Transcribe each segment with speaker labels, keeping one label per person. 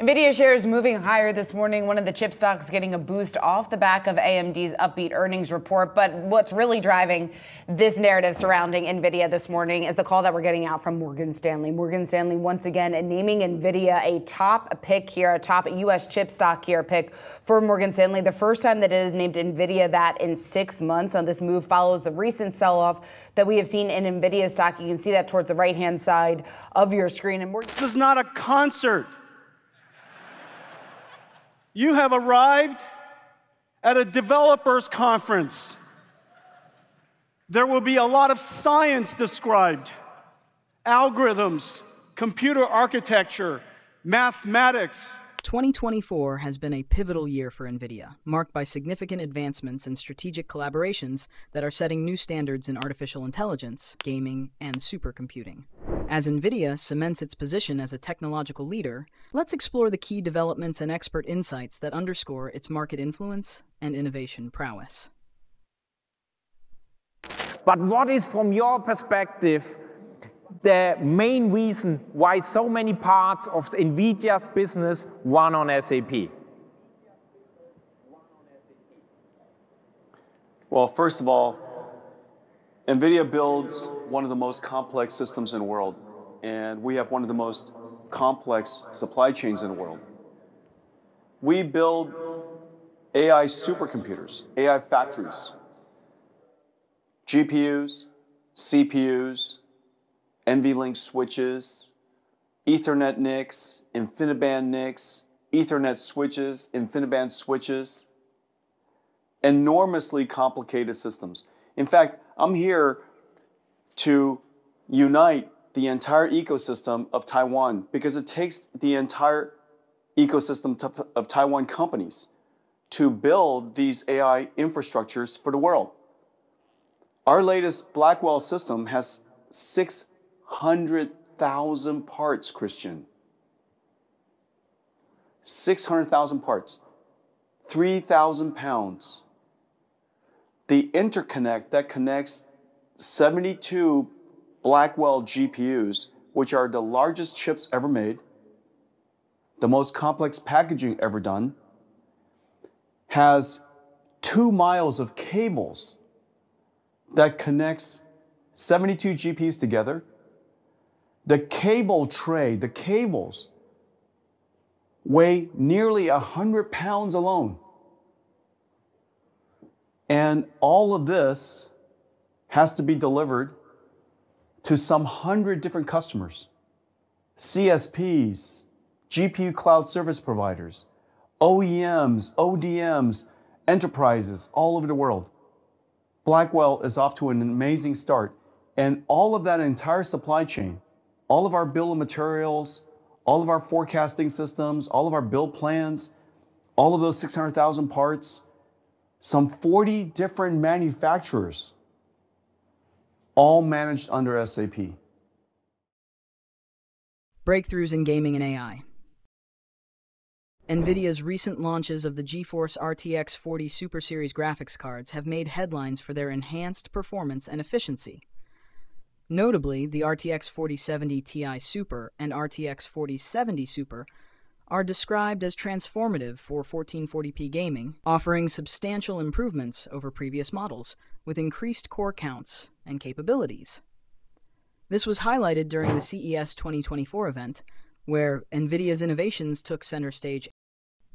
Speaker 1: Nvidia shares moving higher this morning. One of the chip stocks getting a boost off the back of AMD's upbeat earnings report. But what's really driving this narrative surrounding Nvidia this morning is the call that we're getting out from Morgan Stanley. Morgan Stanley once again naming Nvidia a top pick here, a top U.S. chip stock here pick for Morgan Stanley. The first time that it has named Nvidia that in six months. And this move follows the recent sell-off that we have seen in Nvidia stock. You can see that towards the right-hand side of your screen.
Speaker 2: And Morgan- this is not a concert. You have arrived at a developers conference. There will be a lot of science described, algorithms, computer architecture, mathematics,
Speaker 3: 2024 has been a pivotal year for NVIDIA, marked by significant advancements and strategic collaborations that are setting new standards in artificial intelligence, gaming, and supercomputing. As NVIDIA cements its position as a technological leader, let's explore the key developments and expert insights that underscore its market influence and innovation prowess.
Speaker 4: But what is, from your perspective, the main reason why so many parts of NVIDIA's business run on SAP?
Speaker 5: Well, first of all, NVIDIA builds one of the most complex systems in the world, and we have one of the most complex supply chains in the world. We build AI supercomputers, AI factories, GPUs, CPUs, NVLink switches, Ethernet NICs, InfiniBand NICs, Ethernet switches, InfiniBand switches, enormously complicated systems. In fact, I'm here to unite the entire ecosystem of Taiwan because it takes the entire ecosystem of Taiwan companies to build these AI infrastructures for the world. Our latest Blackwell system has 600,000 parts, Christian. 600,000 parts. 3,000 pounds. The interconnect that connects 72 Blackwell GPUs, which are the largest chips ever made, the most complex packaging ever done, has two miles of cables that connects 72 GPUs together the cable tray, the cables, weigh nearly 100 pounds alone. And all of this has to be delivered to some hundred different customers CSPs, GPU cloud service providers, OEMs, ODMs, enterprises all over the world. Blackwell is off to an amazing start. And all of that entire supply chain all of our bill of materials, all of our forecasting systems, all of our build plans, all of those 600,000 parts, some 40 different manufacturers, all managed under SAP.
Speaker 3: Breakthroughs in gaming and AI. NVIDIA's recent launches of the GeForce RTX 40 Super Series graphics cards have made headlines for their enhanced performance and efficiency. Notably, the RTX 4070 Ti Super and RTX 4070 Super are described as transformative for 1440p gaming, offering substantial improvements over previous models, with increased core counts and capabilities. This was highlighted during the CES 2024 event, where NVIDIA's innovations took center stage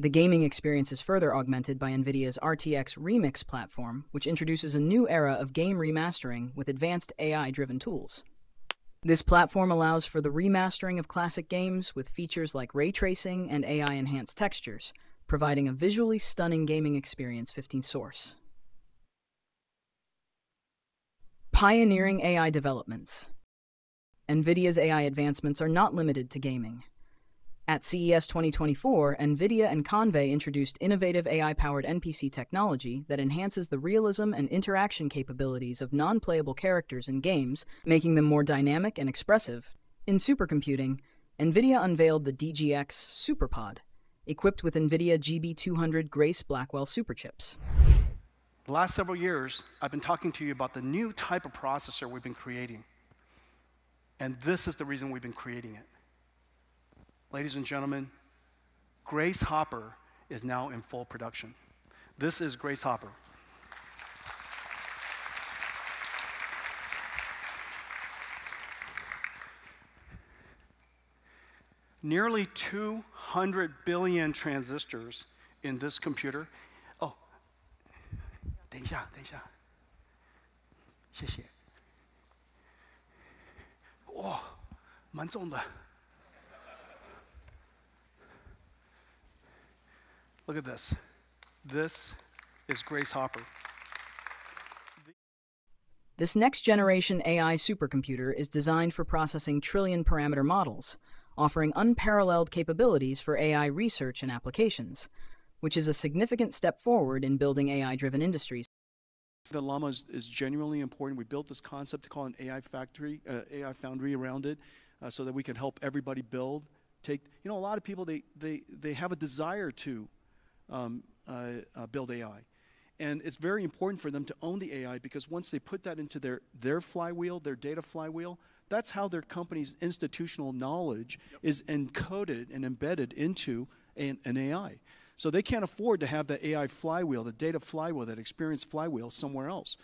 Speaker 3: the gaming experience is further augmented by NVIDIA's RTX Remix platform, which introduces a new era of game remastering with advanced AI driven tools. This platform allows for the remastering of classic games with features like ray tracing and AI enhanced textures, providing a visually stunning gaming experience 15 source. Pioneering AI developments. NVIDIA's AI advancements are not limited to gaming. At CES 2024, NVIDIA and Convai introduced innovative AI-powered NPC technology that enhances the realism and interaction capabilities of non-playable characters in games, making them more dynamic and expressive. In supercomputing, NVIDIA unveiled the DGX SuperPod, equipped with NVIDIA GB200 Grace Blackwell superchips.
Speaker 2: The last several years, I've been talking to you about the new type of processor we've been creating. And this is the reason we've been creating it. Ladies and gentlemen,
Speaker 6: Grace Hopper is now in full production. This is Grace Hopper. Nearly 200 billion transistors in this computer. Oh, 等一下，等一下，谢谢。哇，蛮重的。Look at this. This is Grace Hopper.
Speaker 3: This next generation AI supercomputer is designed for processing trillion parameter models, offering unparalleled capabilities for AI research and applications, which is a significant step forward in building AI driven industries.
Speaker 5: The Llama is, is, genuinely important. We built this concept to call an AI factory, uh, AI foundry around it, uh, so that we can help everybody build. Take, you know, a lot of people they they they have a desire to um, uh, uh build AI, and it's very important for them to own the AI because once they put that into their their flywheel, their data flywheel, that's how their company's institutional knowledge yep. is encoded and embedded into an, an AI. So they can't afford to have that AI flywheel, the data flywheel, that experience flywheel somewhere else.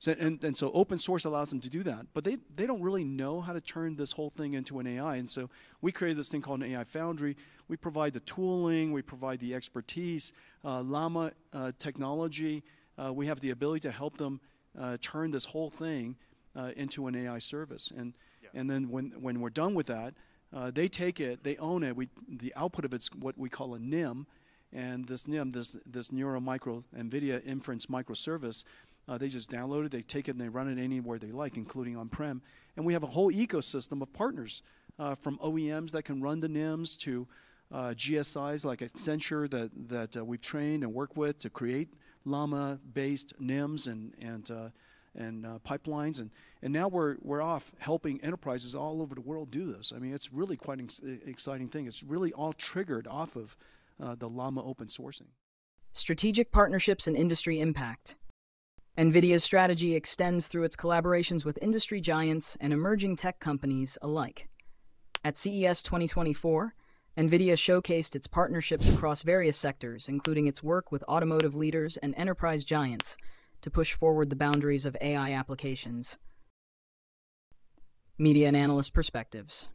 Speaker 5: So, and, and so open source allows them to do that. But they, they don't really know how to turn this whole thing into an AI. And so we created this thing called an AI Foundry. We provide the tooling, we provide the expertise, uh, Llama uh, technology. Uh, we have the ability to help them uh, turn this whole thing uh, into an AI service. And, yeah. and then when, when we're done with that, uh, they take it, they own it. We, the output of it's what we call a NIM, and this NIM, this, this Neuro Micro NVIDIA Inference Microservice, uh, they just download it, they take it, and they run it anywhere they like, including on prem. And we have a whole ecosystem of partners uh, from OEMs that can run the NIMs to uh, GSIs like Accenture that, that uh, we've trained and worked with to create Llama based NIMs and, and, uh, and uh, pipelines. And, and now we're, we're off helping enterprises all over the world do this. I mean, it's really quite an ex- exciting thing. It's really all triggered off of uh, the Llama open sourcing.
Speaker 3: Strategic partnerships and industry impact. NVIDIA's strategy extends through its collaborations with industry giants and emerging tech companies alike. At CES 2024, NVIDIA showcased its partnerships across various sectors, including its work with automotive leaders and enterprise giants to push forward the boundaries of AI applications. Media and analyst perspectives.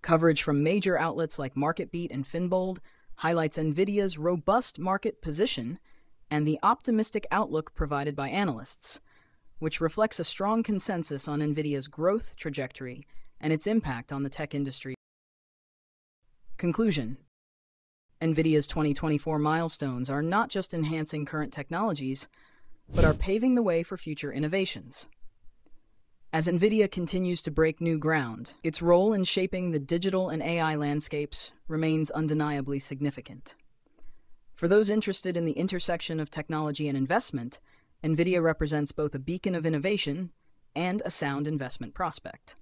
Speaker 3: Coverage from major outlets like MarketBeat and Finbold highlights NVIDIA's robust market position and the optimistic outlook provided by analysts, which reflects a strong consensus on NVIDIA's growth trajectory and its impact on the tech industry. Conclusion NVIDIA's 2024 milestones are not just enhancing current technologies, but are paving the way for future innovations. As NVIDIA continues to break new ground, its role in shaping the digital and AI landscapes remains undeniably significant. For those interested in the intersection of technology and investment, NVIDIA represents both a beacon of innovation and a sound investment prospect.